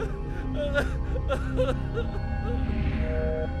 Ha ha ha ha ha!